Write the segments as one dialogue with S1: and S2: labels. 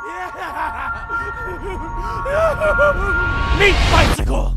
S1: Meat bicycle!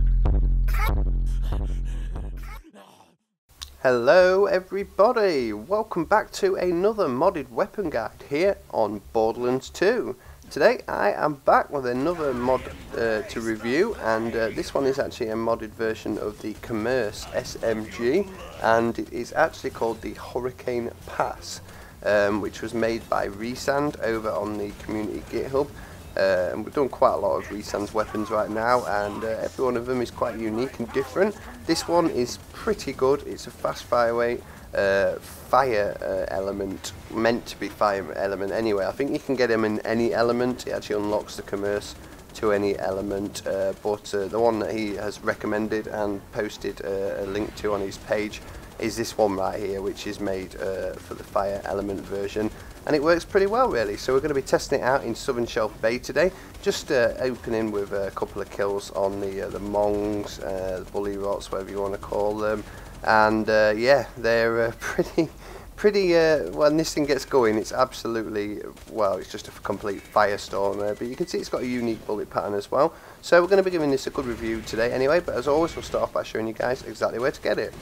S2: Hello everybody, welcome back to another modded weapon guide here on Borderlands 2. Today I am back with another mod uh, to review and uh, this one is actually a modded version of the Commerce SMG and it is actually called the Hurricane Pass um, which was made by Rhysand over on the community GitHub uh, and we've done quite a lot of Rhysand's weapons right now and uh, every one of them is quite unique and different. This one is pretty good, it's a fast fire rate, uh, fire uh, element, meant to be fire element anyway. I think you can get him in any element, it actually unlocks the commerce to any element uh, but uh, the one that he has recommended and posted a link to on his page is this one right here which is made for the fire element version. And it works pretty well really. So we're going to be testing it out in Southern Shelf Bay today. Just uh, opening with a couple of kills on the uh, the Mongs, uh, the Bullyrots whatever you want to call them. And uh, yeah they're uh, pretty pretty uh, when this thing gets going it's absolutely well it's just a complete firestorm there but you can see it's got a unique bullet pattern as well. So we're going to be giving this a good review today anyway. But as always we'll start off by showing you guys exactly where to get it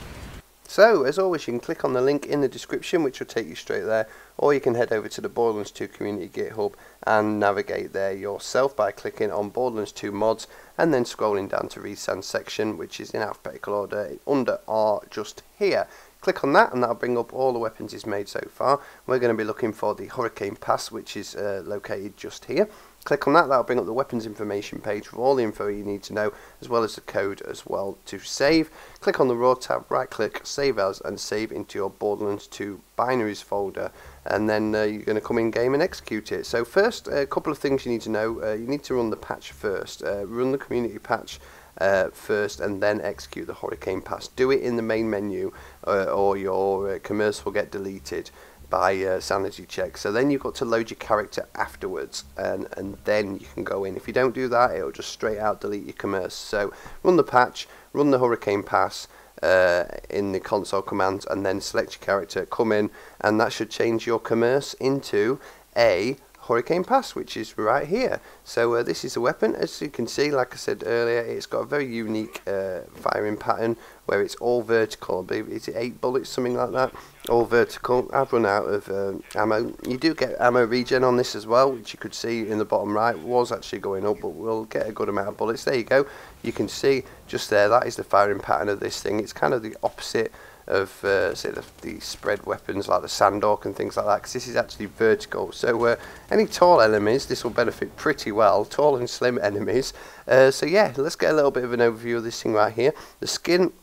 S2: so, as always, you can click on the link in the description, which will take you straight there, or you can head over to the Borderlands 2 Community GitHub and navigate there yourself by clicking on Borderlands 2 mods and then scrolling down to Rhysand section, which is in alphabetical order under R just here. Click on that and that'll bring up all the weapons he's made so far. We're going to be looking for the Hurricane Pass, which is uh, located just here. Click on that, that'll bring up the weapons information page with all the info you need to know, as well as the code as well to save. Click on the raw tab, right click, save as, and save into your Borderlands 2 binaries folder. And then uh, you're going to come in game and execute it. So first, a couple of things you need to know. Uh, you need to run the patch first. Uh, run the community patch uh, first and then execute the Hurricane Pass. Do it in the main menu uh, or your uh, commerce will get deleted by uh, sanity check. So then you've got to load your character afterwards, and and then you can go in. If you don't do that, it'll just straight out delete your commerce. So run the patch, run the Hurricane Pass. Uh, in the console commands and then select your character come in and that should change your commerce into a Hurricane Pass, which is right here. So uh, this is a weapon, as you can see, like I said earlier, it's got a very unique uh, firing pattern where it's all vertical. I believe eight bullets, something like that, all vertical. I've run out of uh, ammo. You do get ammo regen on this as well, which you could see in the bottom right. Was actually going up, but we'll get a good amount of bullets. There you go. You can see just there, that is the firing pattern of this thing. It's kind of the opposite of uh, say the, the, spread weapons like the Sandhawk and things like that because this is actually vertical. So uh, any tall enemies this will benefit pretty well tall and slim enemies. Uh, so yeah let's get a little bit of an overview of this thing right here. The skin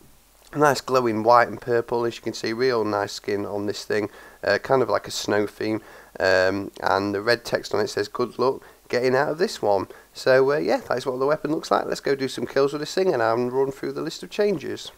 S2: nice glowing white and purple as you can see real nice skin on this thing uh, kind of like a snow theme. Um, and the red text on it says good luck getting out of this one. So uh, yeah that's what the weapon looks like. Let's go do some kills with this thing and I'll run through the list of changes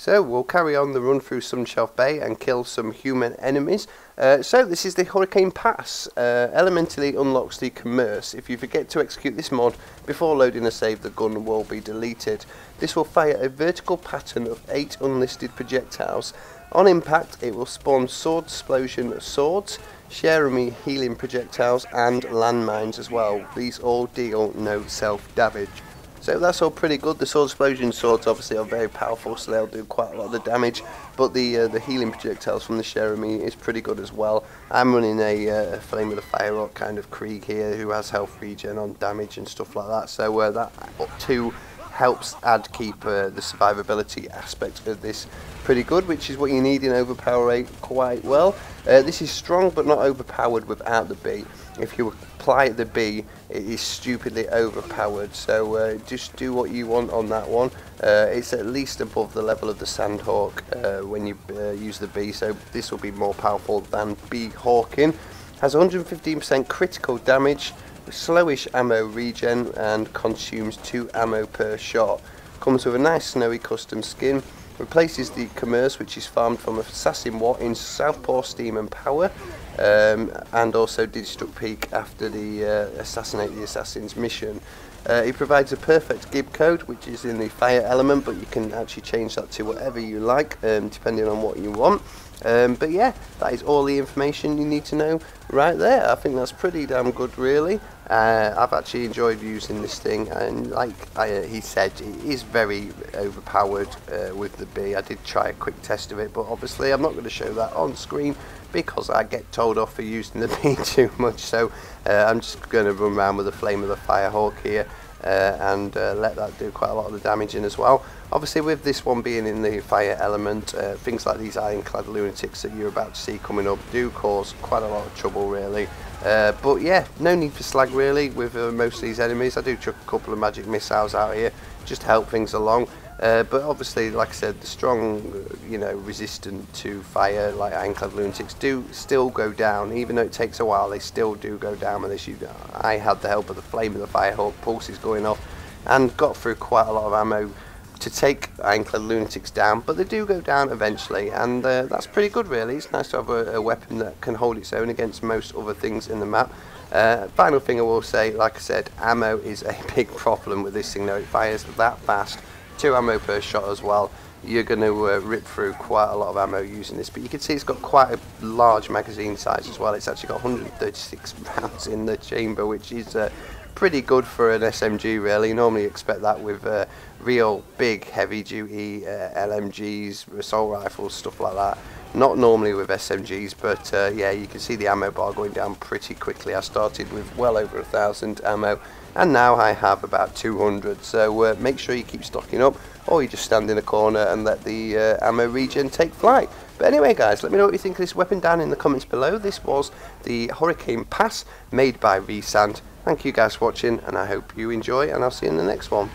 S2: so we'll carry on the run through Sunshelf Bay and kill some human enemies. Uh, so this is the Hurricane Pass. Uh, elementally unlocks the commerce. If you forget to execute this mod before loading a save, the gun will be deleted. This will fire a vertical pattern of 8 unlisted projectiles. On impact, it will spawn sword explosion swords, Chère-amie healing projectiles and landmines as well. These all deal no self damage. So that's all pretty good. The sword explosion swords obviously are very powerful, so they'll do quite a lot of the damage. But the uh, the healing projectiles from the Chère-amie is pretty good as well. I'm running a uh, Flame of the Firehawk kind of Krieg here, who has health regen on damage and stuff like that. So uh, that too helps add keep uh, the survivability aspect of this pretty good, which is what you need in overpower eight quite well. Uh, this is strong but not overpowered without the Bee. If you apply the Bee, it is stupidly overpowered. So uh, just do what you want on that one. Uh, it's at least above the level of the Sandhawk uh, when you uh, use the Bee, so this will be more powerful than Bee Hawking. Has 115% critical damage, slowish ammo regen and consumes 2 ammo per shot. Comes with a nice snowy custom skin, replaces the Commerce which is farmed from Assassin Watt in Southpaw Steam and Power um, and also Digital Peak after the uh, Assassinate the Assassin's mission. Uh, it provides a perfect gib code which is in the fire element but you can actually change that to whatever you like um, depending on what you want. Um, but yeah, that is all the information you need to know right there. I think that's pretty damn good, really. Uh, I've actually enjoyed using this thing, and like I, uh, he said, it is very overpowered uh, with the Bee. I did try a quick test of it, but obviously I'm not going to show that on screen because I get told off for using the Bee too much. So uh, I'm just going to run around with the Flame of the Firehawk here uh, and uh, let that do quite a lot of the damaging as well. Obviously with this one being in the fire element, uh, things like these ironclad lunatics that you're about to see coming up do cause quite a lot of trouble really. Uh, but yeah, no need for slag really with uh, most of these enemies. I do chuck a couple of magic missiles out here just to help things along. Uh, but obviously, like I said, the strong, you know, resistant to fire, like Ironclad Lunatics, do still go down. Even though it takes a while, they still do go down with this. You, I had the help of the Flame of the Firehawk pulses going off and got through quite a lot of ammo to take Ironclad Lunatics down, but they do go down eventually, and uh, that's pretty good really. It's nice to have a, a, weapon that can hold its own against most other things in the map. Uh, final thing I will say, like I said, ammo is a big problem with this thing though. It fires that fast two ammo per shot as well. You're going to uh, rip through quite a lot of ammo using this but you can see it's got quite a large magazine size as well. It's actually got 136 rounds in the chamber which is uh, pretty good for an SMG really. You normally expect that with uh, real big heavy duty uh, LMGs assault rifles stuff like that not normally with SMGs but uh, yeah you can see the ammo bar going down pretty quickly. I started with well over a thousand ammo and now I have about 200 so uh, make sure you keep stocking up or you just stand in a corner and let the uh, ammo regen take flight. But anyway guys let me know what you think of this weapon down in the comments below. This was the Hurricane Pass made by Rhysand thank you guys for watching and I hope you enjoy and I'll see you in the next one